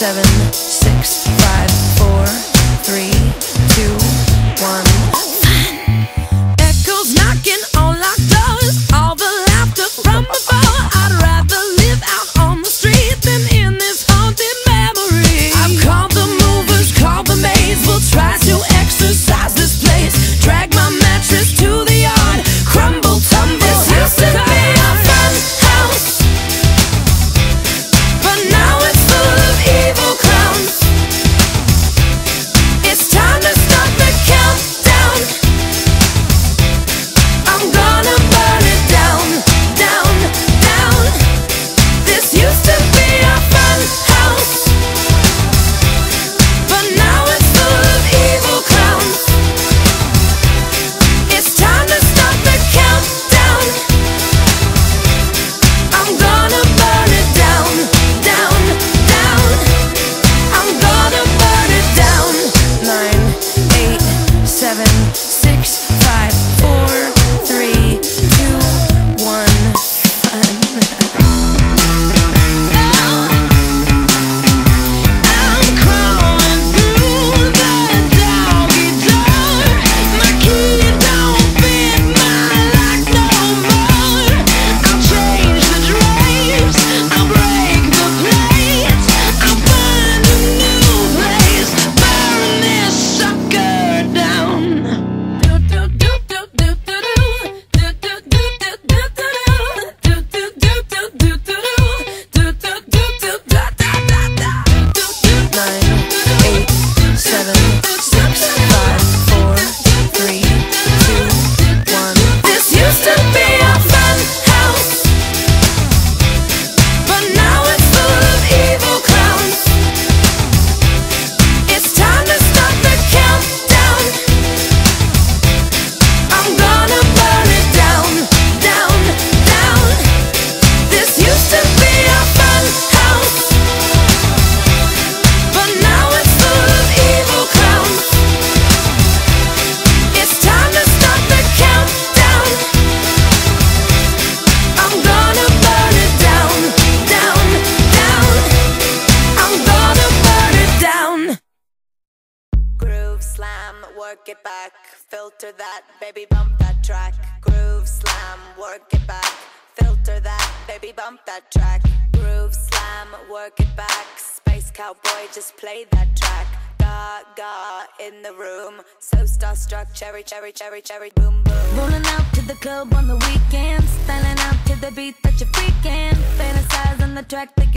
seven. it back, filter that, baby bump that track, groove slam, work it back, filter that, baby bump that track, groove slam, work it back, space cowboy, just play that track. Gaga in the room, so starstruck, cherry, cherry, cherry, cherry, boom, boom. Rolling out to the club on the weekend, styling out to the beat that you're freaking, fantasize on the track that